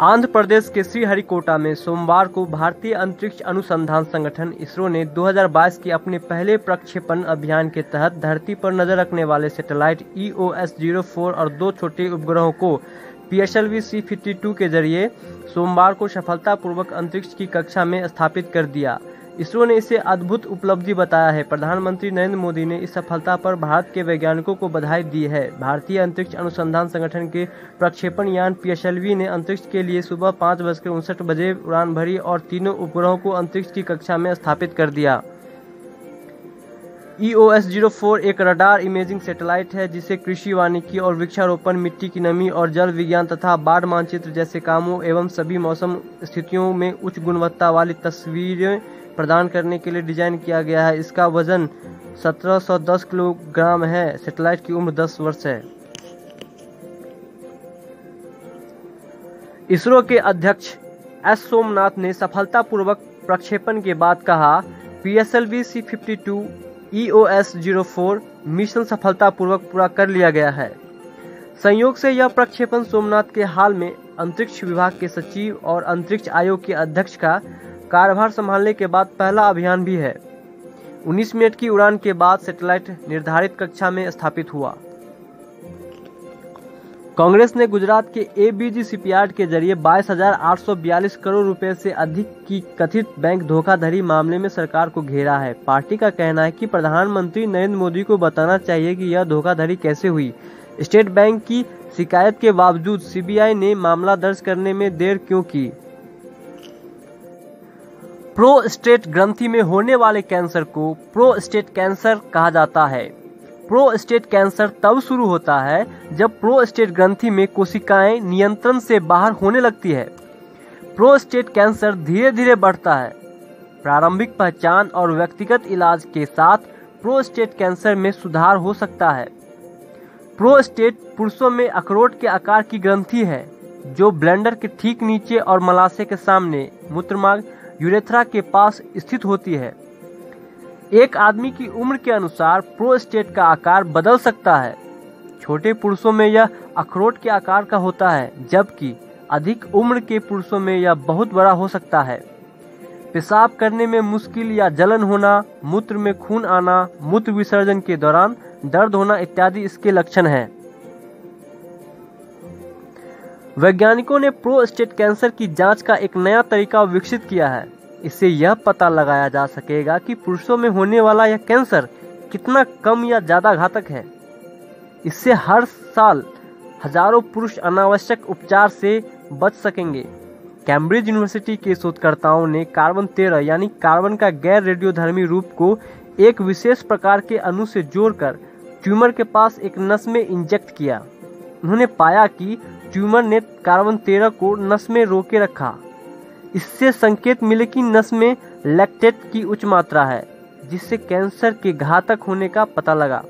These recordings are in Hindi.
आंध्र प्रदेश के श्रीहरिकोटा में सोमवार को भारतीय अंतरिक्ष अनुसंधान संगठन इसरो ने 2022 के अपने पहले प्रक्षेपण अभियान के तहत धरती पर नज़र रखने वाले satellite E O S zero four और दो छोटे उपग्रहों को P S L V C fifty two के ज़रिए सोमवार को सफलतापूर्वक अंतरिक्ष की कक्षा में स्थापित कर दिया। इसरो ने इसे अद्भुत उपलब्धि बताया है। प्रधानमंत्री नरेंद्र मोदी ने इस सफलता पर भारत के वैज्ञानिकों को बधाई दी है। भारतीय अंतरिक्ष अनुसंधान संगठन के प्रक्षेपण यान पीएसएलवी ने अंतरिक्ष के लिए सुबह पाँच बजकर उनसठ बजे उड़ान भरी और तीनों उपग्रहों को अंतरिक्ष की कक्षा में स्थापित कर दिया। E O S zero four एक रडार इमेजिंग सैटेलाइट है, जिसे कृषि, वानिकी और वृक्षारोपण, मिट्टी की नमी और जल विज्ञान तथा बाढ़ मानचित्र जैसे कामों एवं सभी मौसम स्थितियों में उच्च गुणवत्ता वाली तस्वीरें प्रदान करने के लिए डिज़ाइन किया गया है। इसका वज़न 1710 किलोग्राम है। सैटेलाइट की उम्र 10 वर्ष है। इसरो के अध्यक्ष एस सोमनाथ ने सफलतापूर्वक प्रक्षेपण के बाद कहा, P S L V C fifty two, E zero four mission सफलतापूर्वक पूरा कर लिया गया है। संयोग से यह प्रक्षेपण सोमनाथ के हाल में अंतरिक्ष विभाग के सचिव और अंतरिक्ष आयोग के अध्यक्ष का कार्यभार संभालने के बाद पहला अभियान भी है। 19 मिनट की उड़ान के बाद सैटेलाइट निर्धारित कक्षा में स्थापित हुआ। कांग्रेस ने गुजरात के एबीजी शिपयार्ड के ज़रिए 22,842 करोड़ रुपए से अधिक की कथित बैंक धोखाधड़ी मामले में सरकार को घेरा है। पार्टी का कहना है कि प्रधानमंत्री नरेंद्र मोदी को बताना चाहिए कि यह धोखाधड़ी कैसे हुई। स्टेट बैंक की शिकायत के बावजूद सीबीआई ने मामला दर्ज करने में देर क्यों की? प्रोस्टेट ग्रंथि में होने वाले कैंसर को प्रोस्टेट कैंसर कहा जाता है। प्रोस्टेट कैंसर तब शुरू होता है जब प्रोस्टेट ग्रंथि में कोशिकाएँ नियंत्रण से बाहर होने लगती है। प्रोस्टेट कैंसर धीरे धीरे बढ़ता है। प्रारंभिक पहचान और व्यक्तिगत इलाज के साथ प्रोस्टेट कैंसर में सुधार हो सकता है। प्रोस्टेट पुरुषों में अखरोट के आकार की ग्रंथि है, जो ब्लेंडर के ठीक नीचे और मलाशय के सामने, मूत्रमार्ग यूरेथ्रा के पास स्थित होती है। एक आदमी की उम्र के अनुसार प्रोस्टेट का आकार बदल सकता है। छोटे पुरुषों में यह अखरोट के आकार का होता है, जबकि अधिक उम्र के पुरुषों में यह बहुत बड़ा हो सकता है। पेशाब करने में मुश्किल या जलन होना, मूत्र में खून आना, मूत्र विसर्जन के दौरान दर्द होना इत्यादि इसके लक्षण हैं। वैज्ञानिकों ने प्रोस्टेट कैंसर की जाँच का एक नया तरीका विकसित किया है। इससे यह पता लगाया जा सकेगा कि पुरुषों में होने वाला यह कैंसर कितना कम या ज़्यादा घातक है। इससे हर साल हज़ारों पुरुष अनावश्यक उपचार से बच सकेंगे। कैम्ब्रिज यूनिवर्सिटी के शोधकर्ताओं ने कार्बन तेरह यानी कार्बन का गैर रेडियोधर्मी रूप को एक विशेष प्रकार के अणु से जोड़कर ट्यूमर के पास एक नस में इंजेक्ट किया। उन्होंने पाया कि ट्यूमर ने कार्बन तेरह को नस में रोके रखा। इससे संकेत मिले कि नस में लैक्टेट की उच्च मात्रा है, जिससे कैंसर के घातक होने का पता लगा।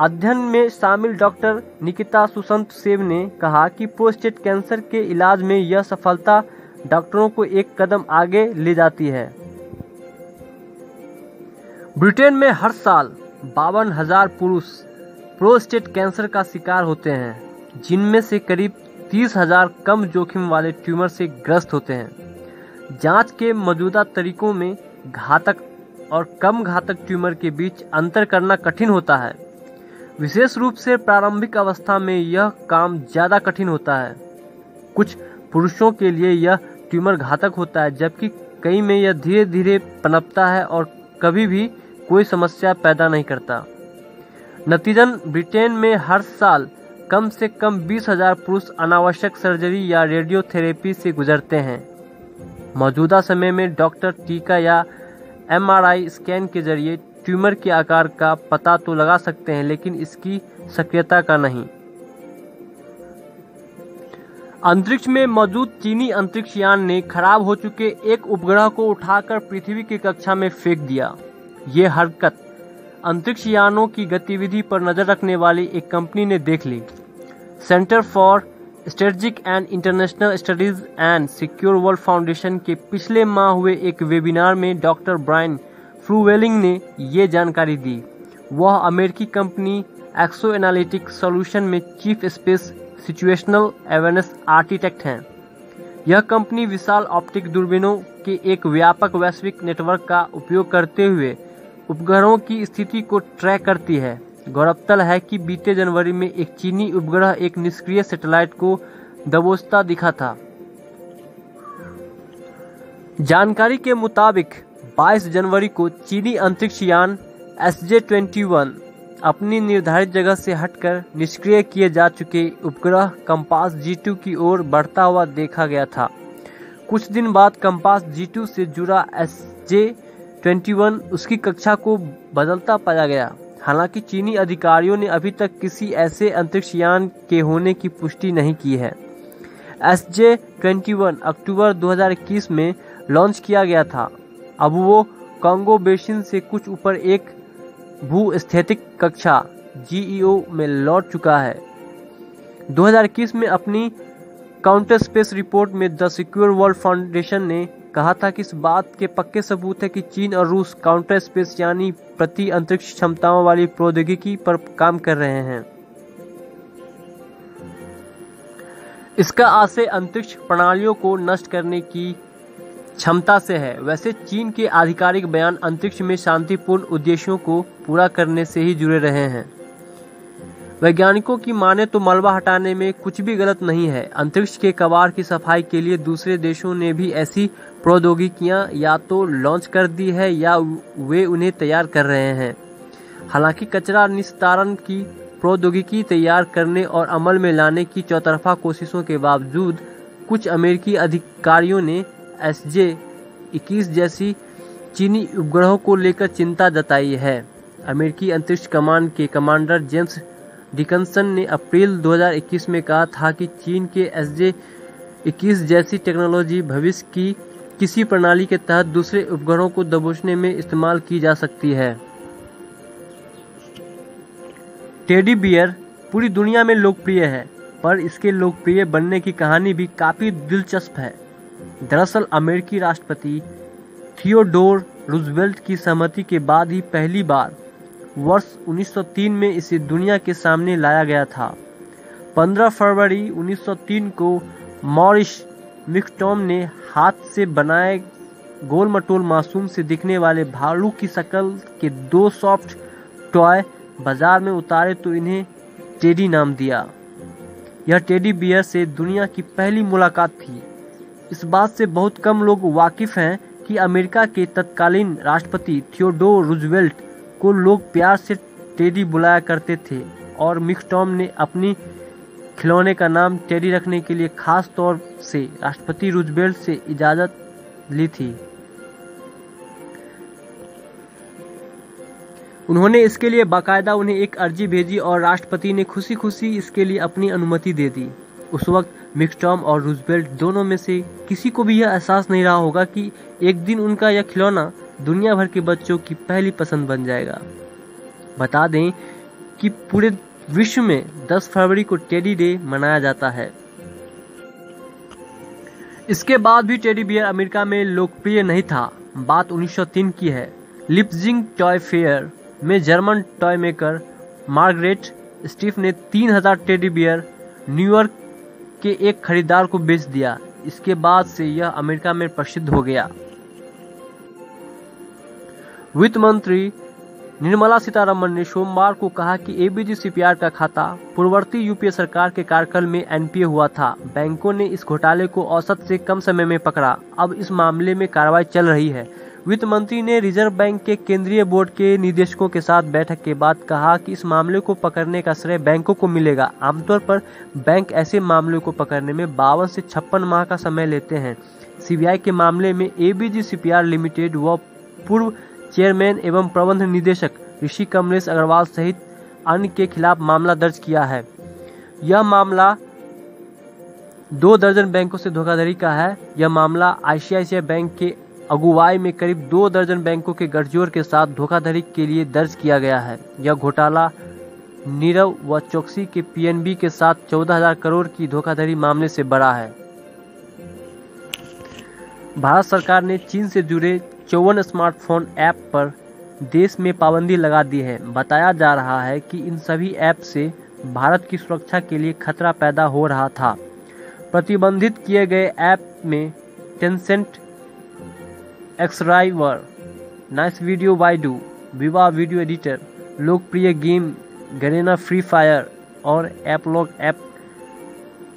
अध्ययन में शामिल डॉक्टर निकिता सुसंत सेव ने कहा कि प्रोस्टेट कैंसर के इलाज में यह सफलता डॉक्टरों को एक कदम आगे ले जाती है। ब्रिटेन में हर साल बावन हज़ार पुरुष प्रोस्टेट कैंसर का शिकार होते हैं। जिनमें से करीब तीस हज़ार कम जोखिम वाले ट्यूमर से ग्रस्त होते हैं। जाँच के मौजूदा तरीकों में घातक और कम घातक ट्यूमर के बीच अंतर करना कठिन होता है। विशेष रूप से प्रारंभिक अवस्था में यह काम ज़्यादा कठिन होता है। कुछ पुरुषों के लिए यह ट्यूमर घातक होता है, जबकि कई में यह धीरे धीरे पनपता है और कभी भी कोई समस्या पैदा नहीं करता। नतीजन ब्रिटेन में हर साल कम से कम बीस हज़ार पुरुष अनावश्यक सर्जरी या रेडियोथेरेपी से गुजरते हैं। मौजूदा समय में डॉक्टर टीका या एमआरआई स्कैन के ज़रिए ट्यूमर के आकार का पता तो लगा सकते हैं, लेकिन इसकी सक्रियता का नहीं। अंतरिक्ष में मौजूद चीनी अंतरिक्ष यान ने खराब हो चुके एक उपग्रह को उठाकर पृथ्वी की कक्षा में फेंक दिया। ये हरकत। अंतरिक्ष यानों की गतिविधि पर नज़र रखने वाली एक कंपनी ने देख ली। Center for Strategic and International Studies and Secure World Foundation के पिछले माह हुए एक वेबिनार में डॉक्टर ब्रायन फ्रूवेलिंग ने ये जानकारी दी। वह अमेरिकी कंपनी एक्सो एनालिटिक सॉल्यूशन में chief space situational awareness architect हैं। यह कंपनी विशाल ऑप्टिक दूरबीनों के एक व्यापक वैश्विक नेटवर्क का उपयोग करते हुए उपग्रहों की स्थिति को ट्रैक करती है। गौरतल है कि बीते जनवरी में एक चीनी उपग्रह एक निष्क्रिय सैटेलाइट को दबोचता दिखा था। जानकारी के मुताबिक 22 जनवरी को चीनी अंतरिक्ष यान एस जे अपनी निर्धारित जगह से हटकर निष्क्रिय किए जा चुके उपग्रह कंपास जी की ओर बढ़ता हुआ देखा गया था। कुछ दिन बाद कंपास जी से जुड़ा एस जे उसकी कक्षा को बदलता पाया गया। हालाँकि चीनी अधिकारियों ने अभी तक किसी ऐसे अंतरिक्ष यान के होने की पुष्टि नहीं की है। S J twenty one October 2021 में लॉन्च किया गया था। अब वो कांगो बेसिन से कुछ ऊपर एक भूस्थैतिक कक्षा जीईओ में लौट चुका है। 2021 में अपनी काउंटर स्पेस रिपोर्ट में द सिक्योर वर्ल्ड फाउंडेशन ने कहा था कि इस बात के पक्के सबूत है कि चीन और रूस काउंटर स्पेस यानी प्रति अंतरिक्ष क्षमताओं वाली प्रौद्योगिकी पर काम कर रहे हैं। इसका आशय अंतरिक्ष प्रणालियों को नष्ट करने की क्षमता से है। वैसे चीन के आधिकारिक बयान अंतरिक्ष में शांतिपूर्ण उद्देश्यों को पूरा करने से ही जुड़े रहे हैं। वैज्ञानिकों की माने तो मलबा हटाने में कुछ भी गलत नहीं है। अंतरिक्ष के कबाड़ की सफ़ाई के लिए दूसरे देशों ने भी ऐसी प्रौद्योगिकियाँ या तो लॉन्च कर दी है या वे उन्हें तैयार कर रहे हैं। हालाँकि कचरा निस्तारण की प्रौद्योगिकी तैयार करने और अमल में लाने की चौतरफा कोशिशों के बावजूद कुछ अमेरिकी अधिकारियों ने एस जे इक्कीस जैसी चीनी उपग्रहों को लेकर चिंता जताई है। अमेरिकी अंतरिक्ष कमान के कमांडर जेम्स डिकनसन ने अप्रैल 2021 में कहा था कि चीन के एस जे इक्कीस जैसी टेक्नोलॉजी भविष्य की किसी प्रणाली के तहत दूसरे उपग्रहों को दबोचने में इस्तेमाल की जा सकती है। टेडी बियर पूरी दुनिया में लोकप्रिय है, पर इसके लोकप्रिय बनने की कहानी भी काफ़ी दिलचस्प है। दरअसल अमेरिकी राष्ट्रपति थियोडोर रूजवेल्ट की सहमति के बाद ही पहली बार वर्ष 1903 में इसे दुनिया के सामने लाया गया था। 15 फरवरी 1903 को मॉरिश मिक्टॉम ने हाथ से बनाए गोल मटोल मासूम से दिखने वाले भालू की शक्ल के दो सॉफ्ट टॉय बाज़ार में उतारे तो इन्हें टेडी नाम दिया। यह टेडी बियर से दुनिया की पहली मुलाकात थी। इस बात से बहुत कम लोग वाकिफ हैं कि अमेरिका के तत्कालीन राष्ट्रपति थियोडोर रूजवेल्ट को लोग प्यार से टेडी बुलाया करते थे और मिक्सटॉम ने अपनी खिलौने का नाम टेडी रखने के लिए खास तौर से राष्ट्रपति रूजवेल्ट से इजाज़त ली थी। उन्होंने इसके लिए बाकायदा उन्हें एक अर्जी भेजी और राष्ट्रपति ने खुशी खुशी इसके लिए अपनी अनुमति दे दी। उस वक्त मिक्सटॉम और रूजवेल्ट दोनों में से किसी को भी यह एहसास नहीं रहा होगा कि एक दिन उनका यह खिलौना दुनिया भर के बच्चों की पहली पसंद बन जाएगा। बता दें कि पूरे विश्व में 10 फरवरी को टेडी डे मनाया जाता है। इसके बाद भी टेडी बियर अमेरिका में लोकप्रिय नहीं था। बात 1903 की है। लिपजिंग टॉय फेयर में German toy maker Margarete Steiff ने 3000 टेडी बियर न्यूयॉर्क के एक खरीदार को बेच दिया। इसके बाद से यह अमेरिका में प्रसिद्ध हो गया। वित्त मंत्री निर्मला सीतारमन ने सोमवार को कहा कि एबीजी सीपीआर का खाता पूर्ववर्ती यूपीए सरकार के कार्यकाल में एनपीए हुआ था। बैंकों ने इस घोटाले को औसत से कम समय में पकड़ा। अब इस मामले में कार्रवाई चल रही है। वित्त मंत्री ने रिज़र्व बैंक के केंद्रीय बोर्ड के निदेशकों के साथ बैठक के बाद कहा कि इस मामले को पकड़ने का श्रेय बैंकों को मिलेगा। आमतौर पर बैंक ऐसे मामलों को पकड़ने में बावन से छप्पन माह का समय लेते हैं। सीबीआई के मामले में एबीजी सीपीआर लिमिटेड व पूर्व चेयरमैन एवं प्रबंध निदेशक ऋषि कमलेश अग्रवाल सहित अन्य के खिलाफ मामला दर्ज किया है। यह मामला दो दर्जन बैंकों से धोखाधड़ी का है। यह मामला आईसीआईसीआई बैंक के अगुवाई में करीब दो दर्जन बैंकों के गठजोड़ के साथ धोखाधड़ी के लिए दर्ज किया गया है। यह घोटाला नीरव व चौकसी के पीएनबी के साथ चौदह हज़ार करोड़ की धोखाधड़ी मामले से बड़ा है। भारत सरकार ने चीन से जुड़े चौवन स्मार्टफ़ोन ऐप पर देश में पाबंदी लगा दी है। बताया जा रहा है कि इन सभी ऐप से भारत की सुरक्षा के लिए खतरा पैदा हो रहा था। प्रतिबंधित किए गए ऐप में Tencent Xriver nice video Baidu विवाह वीडियो एडिटर लोकप्रिय गेम गरेना फ्री फायर और एपलॉग ऐप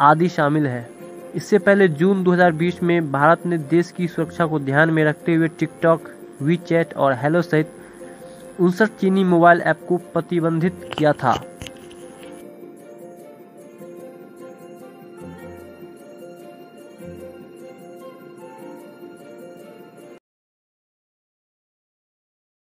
आदि शामिल है। इससे पहले जून 2020 में भारत ने देश की सुरक्षा को ध्यान में रखते हुए टिकटॉक, वी और हेलो सहित उनसठ चीनी मोबाइल ऐप को प्रतिबंधित किया था।